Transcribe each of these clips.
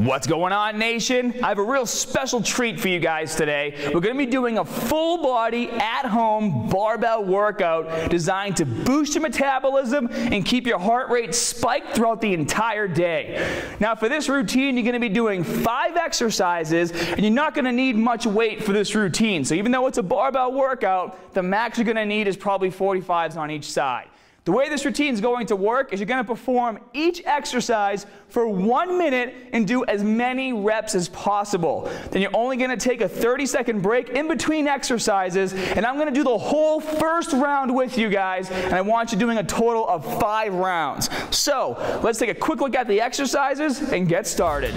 What's going on, nation? I have a real special treat for you guys today. We're going to be doing a full body, at home barbell workout designed to boost your metabolism and keep your heart rate spiked throughout the entire day. Now, for this routine, you're going to be doing five exercises, and you're not going to need much weight for this routine. So, even though it's a barbell workout, the max you're going to need is probably 45s on each side. The way this routine is going to work is you're going to perform each exercise for one minute and do as many reps as possible. Then you're only going to take a 30 second break in between exercises, and I'm going to do the whole first round with you guys, and I want you doing a total of five rounds. So let's take a quick look at the exercises and get started.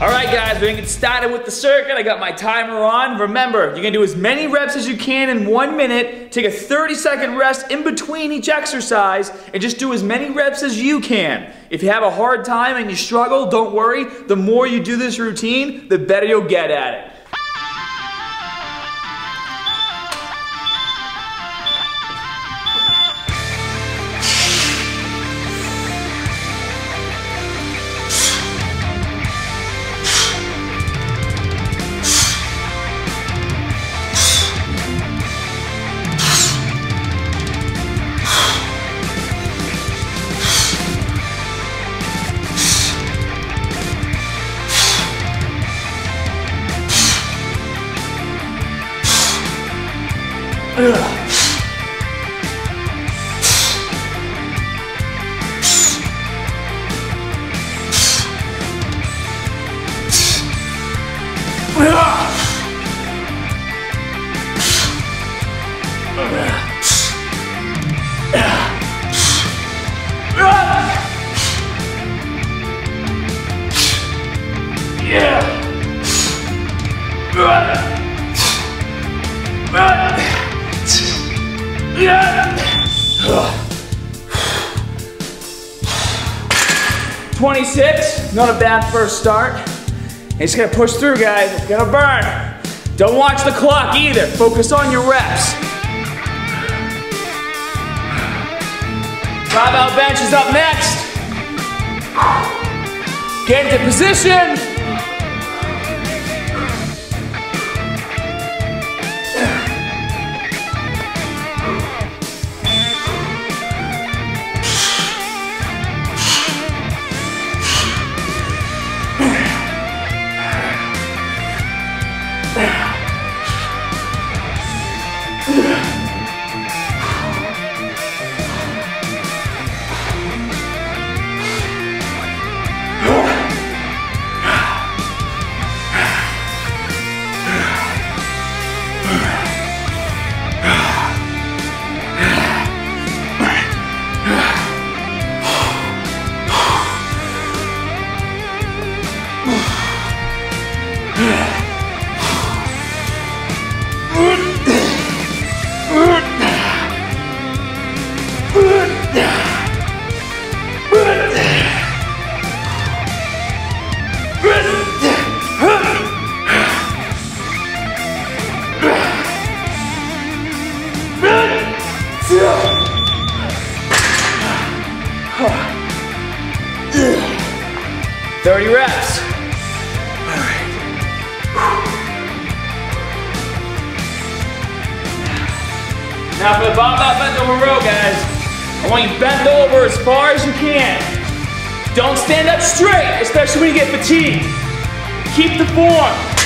All right, guys, we're gonna get started with the circuit. I got my timer on. Remember, you're gonna do as many reps as you can in one minute. Take a 30 second rest in between each exercise and just do as many reps as you can. If you have a hard time and you struggle, don't worry. The more you do this routine, the better you'll get at it. 으악. 26, not a bad first start. And just gonna push through, guys. It's gonna burn. Don't watch the clock either. Focus on your reps. Barbell bench is up next. Get into position. I want you to bend over as far as you can. Don't stand up straight, especially when you get fatigued. Keep the form.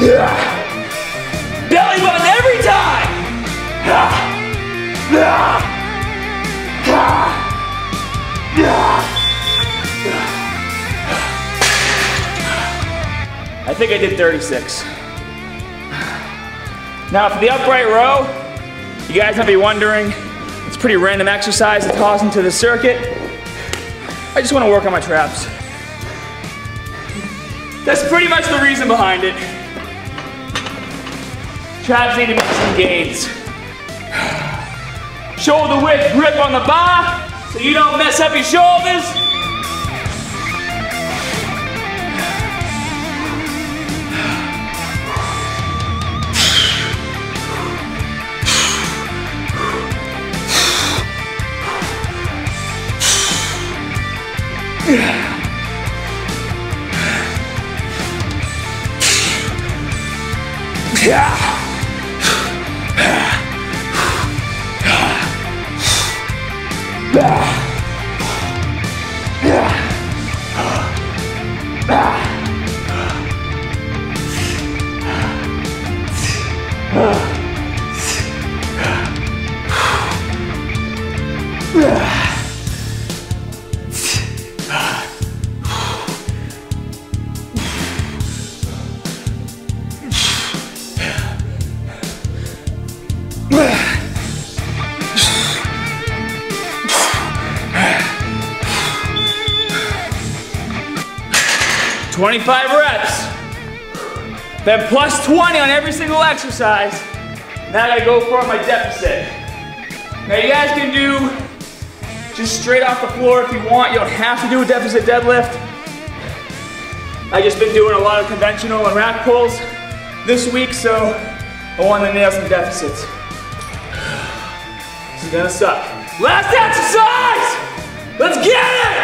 Belly button every time. I think I did 36. Now for the upright row, you guys might be wondering, it's a pretty random exercise to toss into the circuit. I just want to work on my traps. That's pretty much the reason behind it. Traps need to make some gains. Shoulder width grip on the bar so you don't mess up your shoulders. Yeah. back. Twenty-five reps. Then plus 20 on every single exercise. Now I gotta go for my deficit. Now you guys can do just straight off the floor if you want. You don't have to do a deficit deadlift. I just been doing a lot of conventional and rack pulls this week, so I want to nail some deficits. This is gonna suck. Last exercise! Let's get it!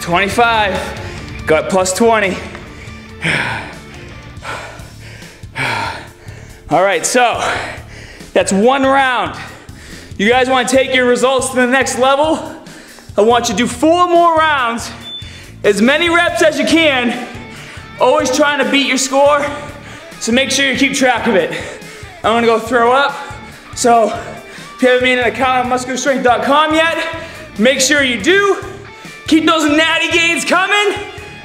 Twenty-five. Got plus twenty. All right, so that's one round. You guys want to take your results to the next level? I want you to do four more rounds, as many reps as you can, always trying to beat your score, so make sure you keep track of it. I'm gonna go throw up, so if you haven't made an account on muscularstrength.com yet, make sure you do. Keep those natty gains coming,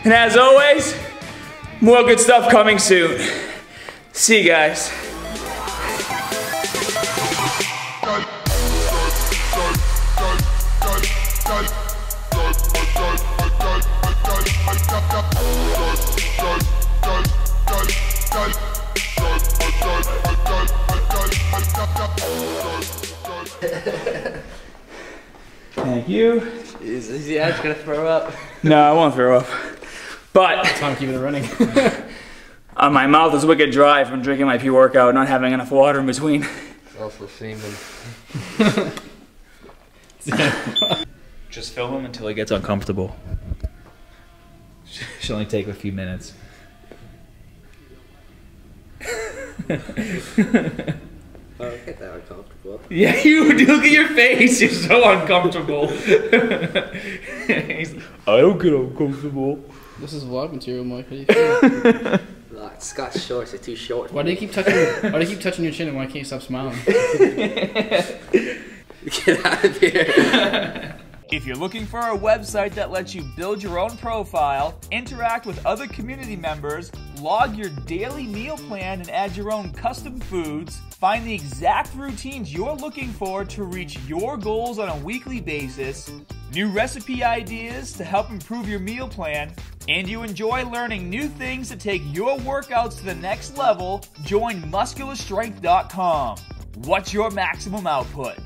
and as always, more good stuff coming soon. See you guys. Is, is the edge gonna throw up? No, I won't throw up. But Time keeping it running. uh, my mouth is wicked dry from drinking my pre-workout, not having enough water in between. It's also semen. Just film him until he gets uncomfortable. Should only take a few minutes. Oh, get that uncomfortable. Yeah, you look at your face. You're so uncomfortable. I don't get uncomfortable. this is vlog material, Mike. How do you feel? Like, Scott's shorts are too short. why do you keep touching? Why do you keep touching your chin, and why can't you stop smiling? Get out of here. If you're looking for a website that lets you build your own profile, interact with other community members, log your daily meal plan, and add your own custom foods, find the exact routines you're looking for to reach your goals on a weekly basis, new recipe ideas to help improve your meal plan, and you enjoy learning new things to take your workouts to the next level, join muscularstrength.com. What's your maximum output?